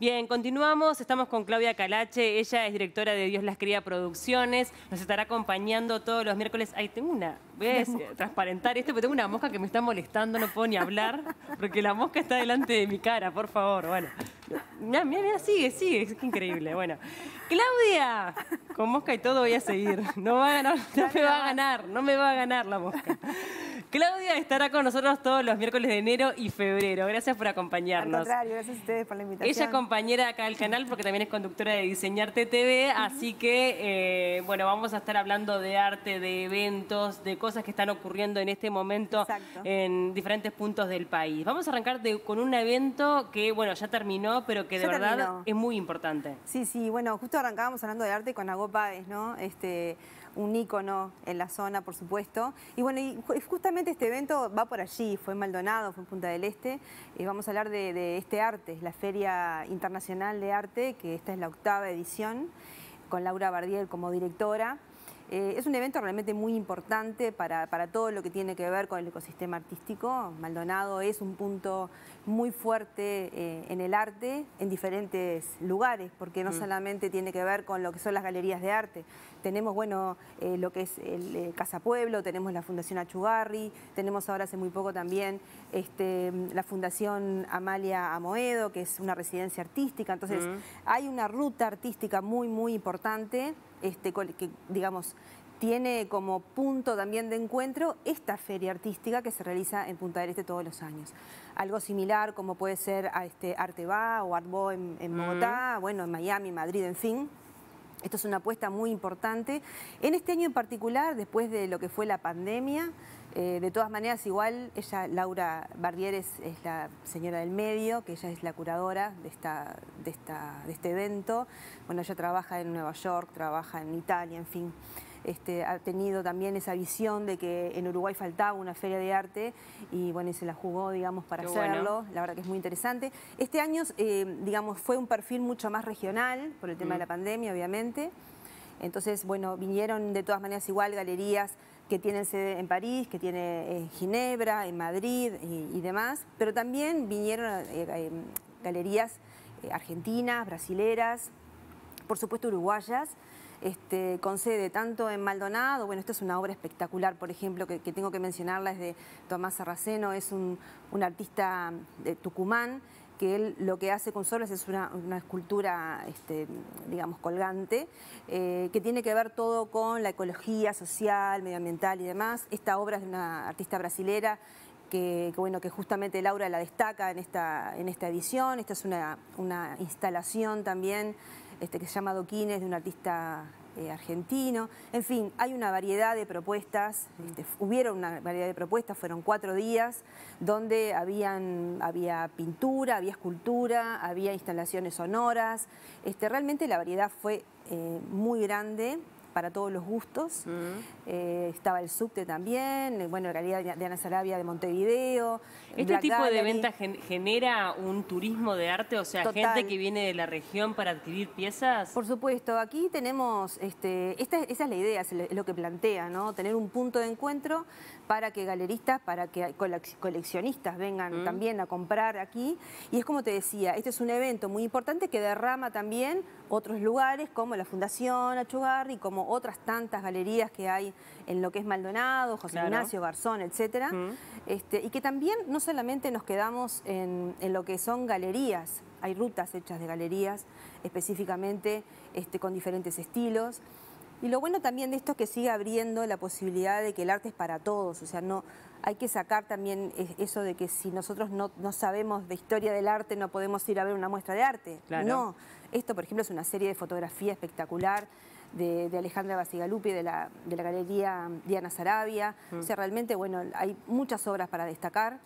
Bien, continuamos. Estamos con Claudia Calache. Ella es directora de Dios las Cría Producciones. Nos estará acompañando todos los miércoles. Ay, tengo una. Voy a transparentar esto, pero tengo una mosca que me está molestando. No puedo ni hablar porque la mosca está delante de mi cara, por favor. Bueno, mira, mira, mira sigue, sigue. Es increíble. Bueno, Claudia, con mosca y todo voy a seguir. No, va a ganar, no me va a ganar, no me va a ganar la mosca. Claudia estará con nosotros todos los miércoles de enero y febrero. Gracias por acompañarnos. Al contrario, gracias a ustedes por la invitación. Ella es compañera acá del canal porque también es conductora de Diseñarte TV, así que, eh, bueno, vamos a estar hablando de arte, de eventos, de cosas que están ocurriendo en este momento en diferentes puntos del país. Vamos a arrancar con un evento que, bueno, ya terminó, pero que de verdad es muy importante. Sí, sí, bueno, justo arrancábamos hablando de arte con Agó Páez, ¿no? Este, un ícono en la zona, por supuesto. Y bueno, justamente este evento va por allí, fue en Maldonado, fue en Punta del Este. Y vamos a hablar de, este arte, la Feria Internacional de Arte, que esta es la octava edición, con Laura Bardiel como directora. Eh, es un evento realmente muy importante para, todo lo que tiene que ver con el ecosistema artístico. Maldonado es un punto muy fuerte eh, en el arte en diferentes lugares, porque no mm. solamente tiene que ver con lo que son las galerías de arte. Tenemos, bueno, eh, lo que es el Casa Pueblo, tenemos la Fundación Achugarri, tenemos ahora hace muy poco también este, la Fundación Amalia Amoedo, que es una residencia artística. Entonces, mm. hay una ruta artística muy, muy importante este, que, digamos, tiene como punto también de encuentro esta feria artística que se realiza en Punta del Este todos los años. Algo similar como puede ser a este Arteba o Artbo en, en Bogotá, bueno, en Miami, Madrid, en fin. Esto es una apuesta muy importante. En este año en particular, después de lo que fue la pandemia, eh, de todas maneras, igual, ella, Laura Bardieres, es la señora del medio, que ella es la curadora de, esta, de, esta, de este evento. Bueno, ella trabaja en Nueva York, trabaja en Italia, en fin. Este, ha tenido también esa visión de que en Uruguay faltaba una feria de arte y bueno, y se la jugó, digamos, para hacerlo. La verdad que es muy interesante. Este año, eh, digamos, fue un perfil mucho más regional por el tema de la mm. pandemia, obviamente. Entonces, bueno, vinieron de todas maneras igual galerías que tienen sede en París, que tiene en Ginebra, en Madrid y, demás, pero también vinieron eh, eh, galerías eh, argentinas, brasileras, por supuesto uruguayas, este, con sede tanto en Maldonado, bueno, esta es una obra espectacular, por ejemplo, que, tengo que mencionarla, es de Tomás Sarraceno, es un, un artista de Tucumán, que él lo que hace con solas es una, escultura, este, digamos, colgante, eh, que tiene que ver todo con la ecología social, medioambiental y demás. Esta obra es de una artista brasilera que, bueno, que justamente Laura la destaca en esta, en esta edición. Esta es una, una instalación también este, que se llama Doquines, de un artista eh, argentino. En fin, hay una variedad de propuestas, este, hubieron una variedad de propuestas, fueron cuatro días, donde habían, había pintura, había escultura, había instalaciones sonoras. Este, realmente la variedad fue eh, muy grande para todos los gustos. Eh, estaba el subte también, eh, bueno, la Galería de Ana Sarabia de Montevideo. ¿Este tipo de venta genera un turismo de arte? O sea, gente que viene de la región para adquirir piezas. Por supuesto, aquí tenemos, este, esta, esa es la idea, es lo que plantea, ¿no? Tener un punto de encuentro para que galeristas, para que coleccionistas vengan también a comprar aquí. Y es como te decía, este es un evento muy importante que derrama también otros lugares como la Fundación Achugarri, como otras tantas galerías que hay en lo que es Maldonado, José Ignacio, Garzón, etcétera. Este, y que también no solamente nos quedamos en, lo que son galerías, hay rutas hechas de galerías específicamente este, con diferentes estilos. Y lo bueno también de esto es que sigue abriendo la posibilidad de que el arte es para todos, o sea, no hay que sacar también eso de que si nosotros no, sabemos de historia del arte no podemos ir a ver una muestra de arte. No, esto por ejemplo es una serie de fotografía espectacular de, Alejandra Basigalupi de la, de la Galería Diana Sarabia. O sea, realmente, bueno, hay muchas obras para destacar.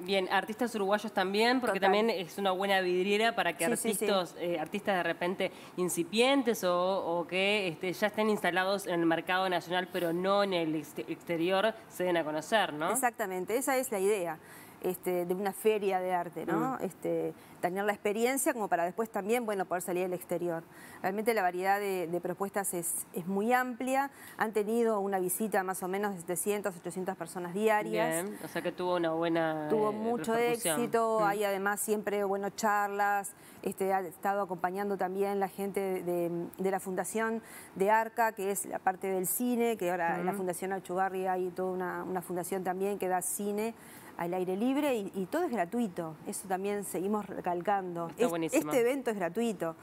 Bien, artistas uruguayos también, porque también es una buena vidriera para que artistas, eh, artistas de repente incipientes o, que este, ya estén instalados en el mercado nacional, pero no en el exterior, se den a conocer, ¿no? Exactamente, esa es la idea. Este, de una feria de arte, ¿no? Mm. Este, tener la experiencia como para después también, bueno, poder salir al exterior. Realmente la variedad de, propuestas es, muy amplia. Han tenido una visita más o menos de 700, 800 personas diarias. Bien, o sea que tuvo una buena Tuvo eh, mucho éxito, mm. hay además siempre, bueno, charlas. Este, ha estado acompañando también la gente de, la Fundación de Arca, que es la parte del cine, que ahora en la Fundación Alchugarri hay toda una, una fundación también que da cine al aire libre y, todo es gratuito. Eso también seguimos recalcando. este evento es gratuito,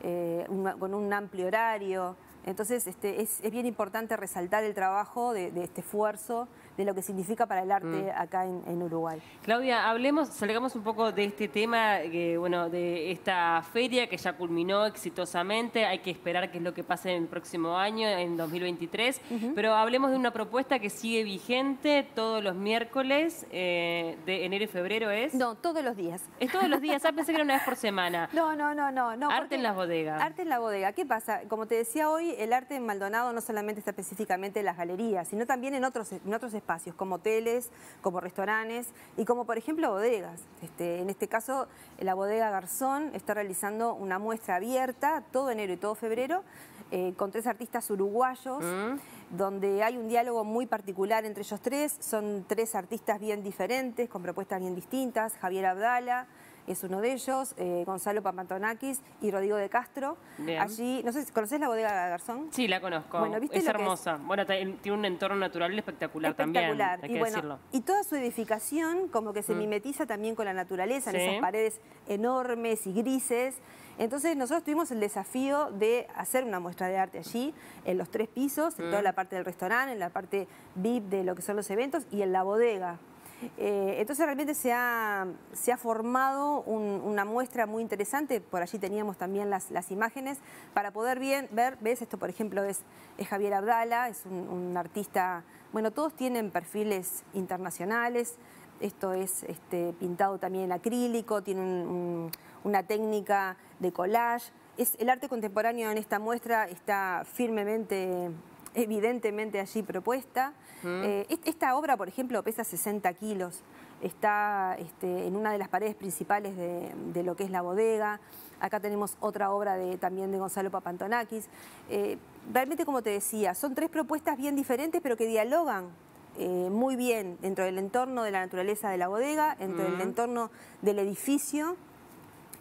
eh, con un amplio horario. Entonces este, es, bien importante resaltar el trabajo de, este esfuerzo, de lo que significa para el arte mm. acá en, Uruguay. Claudia, hablemos, salgamos un poco de este tema, bueno, de esta feria que ya culminó exitosamente, hay que esperar qué es lo que pase en el próximo año, en 2023, pero hablemos de una propuesta que sigue vigente todos los miércoles eh, de enero y febrero, ¿es? No, todos los días. Es todos los días, ah, pensé que era una vez por semana. No, no, no, no. no arte en las bodegas. Arte en la bodega. ¿Qué pasa? Como te decía hoy, el arte en Maldonado no solamente está específicamente en las galerías, sino también en otros, en otros espacios, como hoteles, como restaurantes y como por ejemplo bodegas. Este, en este caso, la bodega Garzón está realizando una muestra abierta todo enero y todo febrero eh, con tres artistas uruguayos, mm. donde hay un diálogo muy particular entre ellos tres. Son tres artistas bien diferentes, con propuestas bien distintas. Javier Abdala, es uno de ellos, eh, Gonzalo Papantonakis y Rodrigo de Castro. Allí, no sé, ¿conoces la bodega Garzón? Sí, la conozco. Bueno, ¿viste es hermosa. Bueno, tiene un entorno natural espectacular, también, hay y que decirlo. Y toda su edificación como que se mm. mimetiza también con la naturaleza, en esas paredes enormes y grises. Entonces nosotros tuvimos el desafío de hacer una muestra de arte allí, en los tres pisos, en toda mm. la parte del restaurante, en la parte VIP de lo que son los eventos y en la bodega. Eh, entonces realmente se ha, se ha formado una muestra muy interesante, por allí teníamos también las, imágenes, para poder bien, ver, ves, esto por ejemplo es, Javier Abdala, es un, artista, bueno, todos tienen perfiles internacionales, esto es este, pintado también en acrílico, tiene una técnica de collage, es, el arte contemporáneo en esta muestra está firmemente evidentemente allí propuesta. Eh, esta obra, por ejemplo, pesa 60 kilos, está este, en una de las paredes principales de, lo que es la bodega. Acá tenemos otra obra de, también de Gonzalo Papantonakis. Eh, realmente, como te decía, son tres propuestas bien diferentes, pero que dialogan eh, muy bien dentro del entorno de la naturaleza de la bodega, dentro del entorno del edificio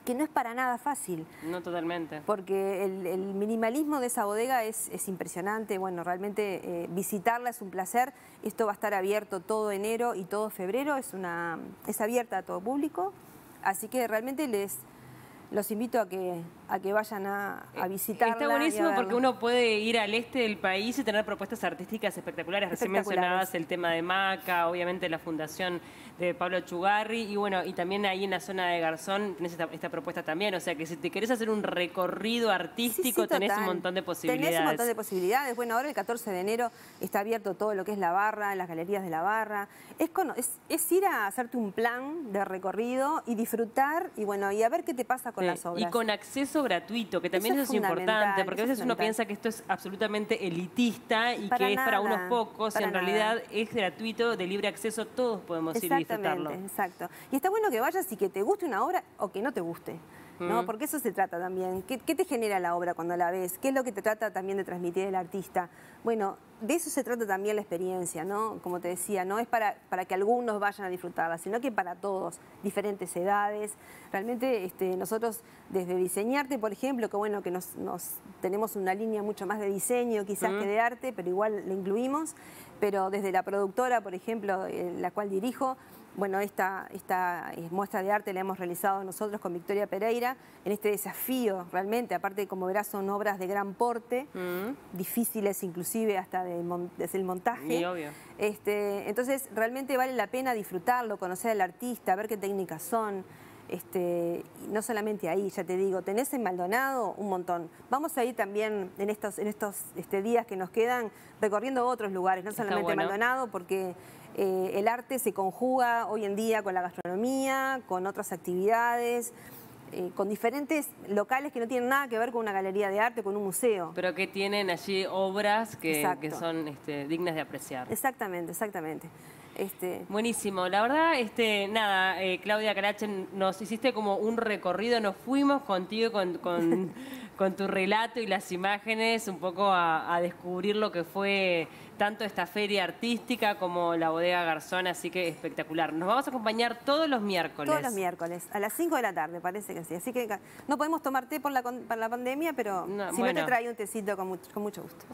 que no es para nada fácil. No totalmente. Porque el, minimalismo de esa bodega es, impresionante. Bueno, realmente eh, visitarla es un placer. Esto va a estar abierto todo enero y todo febrero. Es, una, es abierta a todo público. Así que realmente les, los invito a que, a que vayan a, a eh, visitarla. Está buenísimo porque uno puede ir al este del país y tener propuestas artísticas espectaculares. Recién mencionabas el tema de Maca, obviamente la fundación de Pablo Chugarri y bueno, y también ahí en la zona de Garzón tenés esta, propuesta también. O sea que si te querés hacer un recorrido artístico tenés un montón de posibilidades. Tenés un montón de posibilidades. Bueno, ahora el 14 de enero está abierto todo lo que es la barra, las galerías de la barra. Es, es, ir a hacerte un plan de recorrido y disfrutar y bueno, y a ver qué te pasa con las obras. Y con acceso gratuito, que también eso es, importante, porque a veces uno piensa que esto es absolutamente elitista y que es para unos pocos, y en realidad es gratuito, de libre acceso, todos podemos ir y disfrutarlo. Exacto. Y está bueno que vayas y que te guste una obra o que no te guste. ¿No? Porque eso se trata también. ¿Qué, te genera la obra cuando la ves? ¿Qué es lo que te trata también de transmitir el artista? Bueno, de eso se trata también la experiencia, ¿no? Como te decía, no es para, para que algunos vayan a disfrutarla, sino que para todos, diferentes edades. Realmente este, nosotros desde diseñarte, por ejemplo, que bueno, que nos, tenemos una línea mucho más de diseño quizás que de arte, pero igual la incluimos, pero desde la productora, por ejemplo, la cual dirijo, bueno, esta, esta eh, muestra de arte la hemos realizado nosotros con Victoria Pereira en este desafío realmente, aparte como verás son obras de gran porte, mm. difíciles inclusive hasta desde el montaje. obvio. Este, entonces realmente vale la pena disfrutarlo, conocer al artista, ver qué técnicas son. Este, no solamente ahí, ya te digo, tenés en Maldonado un montón. Vamos a ir también en estos, en estos este, días que nos quedan recorriendo otros lugares, no solamente Maldonado, porque eh, el arte se conjuga hoy en día con la gastronomía, con otras actividades. Eh, con diferentes locales que no tienen nada que ver con una galería de arte, con un museo. Pero que tienen allí obras que, son este, dignas de apreciar. Exactamente, exactamente. Este, Buenísimo. La verdad, este, nada, eh, Claudia Carache, nos hiciste como un recorrido, nos fuimos contigo con, con, con tu relato y las imágenes un poco a, a descubrir lo que fue tanto esta feria artística como la bodega Garzón, así que espectacular. Nos vamos a acompañar todos los miércoles. Todos los miércoles, a las 5 de la tarde, parece que sí. Así que no podemos tomar té por la, por la pandemia, pero No, si bueno. no te trae un tecito con mucho, con mucho gusto.